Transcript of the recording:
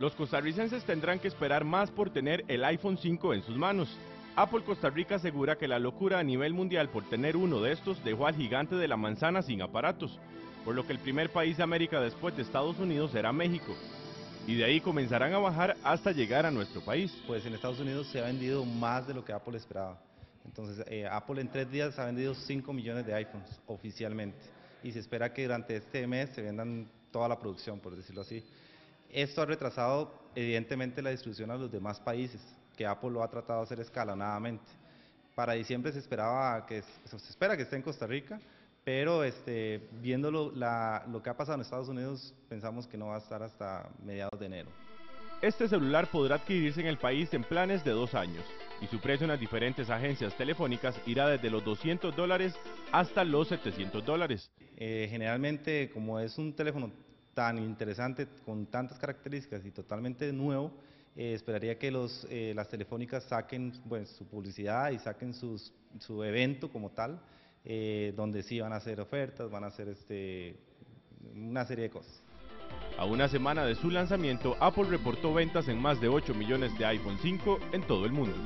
Los costarricenses tendrán que esperar más por tener el iPhone 5 en sus manos. Apple Costa Rica asegura que la locura a nivel mundial por tener uno de estos dejó al gigante de la manzana sin aparatos, por lo que el primer país de América después de Estados Unidos será México. Y de ahí comenzarán a bajar hasta llegar a nuestro país. Pues en Estados Unidos se ha vendido más de lo que Apple esperaba. Entonces, eh, Apple en tres días ha vendido 5 millones de iPhones oficialmente. Y se espera que durante este mes se vendan toda la producción, por decirlo así. Esto ha retrasado evidentemente la distribución a los demás países, que Apple lo ha tratado de hacer escalonadamente. Para diciembre se esperaba que se espera que esté en Costa Rica, pero este, viendo lo, lo que ha pasado en Estados Unidos, pensamos que no va a estar hasta mediados de enero. Este celular podrá adquirirse en el país en planes de dos años y su precio en las diferentes agencias telefónicas irá desde los 200 dólares hasta los 700 dólares. Eh, generalmente, como es un teléfono tan interesante, con tantas características y totalmente nuevo, eh, esperaría que los, eh, las telefónicas saquen su publicidad y saquen sus, su evento como tal, eh, donde sí van a hacer ofertas, van a hacer este, una serie de cosas. A una semana de su lanzamiento, Apple reportó ventas en más de 8 millones de iPhone 5 en todo el mundo.